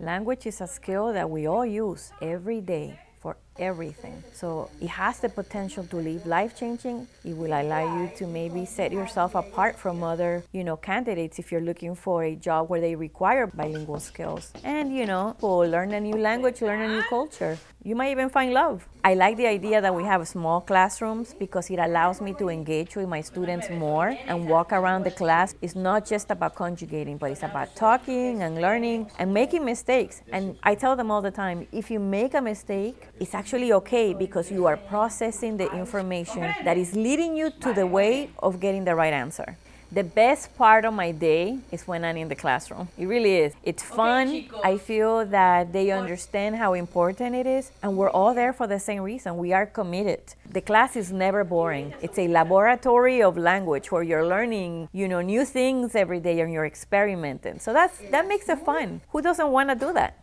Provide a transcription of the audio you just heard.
Language is a skill that we all use every day for everything. So it has the potential to live life changing. It will allow you to maybe set yourself apart from other, you know, candidates if you're looking for a job where they require bilingual skills. And, you know, learn a new language, learn a new culture. You might even find love. I like the idea that we have small classrooms because it allows me to engage with my students more and walk around the class. It's not just about conjugating, but it's about talking and learning and making mistakes. And I tell them all the time if you make a mistake, it's actually okay because you are processing the information that is leading you to the way of getting the right answer. The best part of my day is when I'm in the classroom. It really is. It's fun. I feel that they understand how important it is, and we're all there for the same reason. We are committed. The class is never boring. It's a laboratory of language where you're learning, you know, new things every day and you're experimenting. So that's that makes it fun. Who doesn't want to do that?